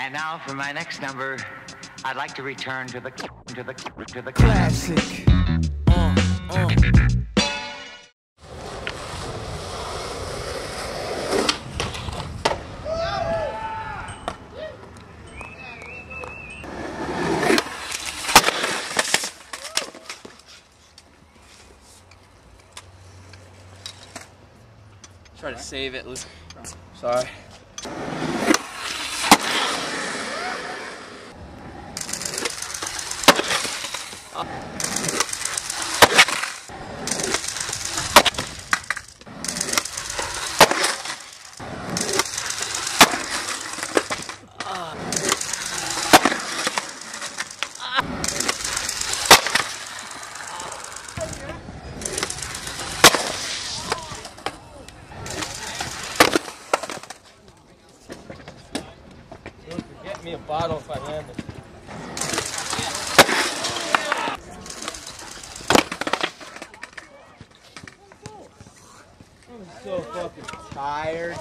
And now for my next number, I'd like to return to the to the to the Classic. Uh, uh. Try to save it. Sorry. Me a bottle if I land it. I'm so fucking tired.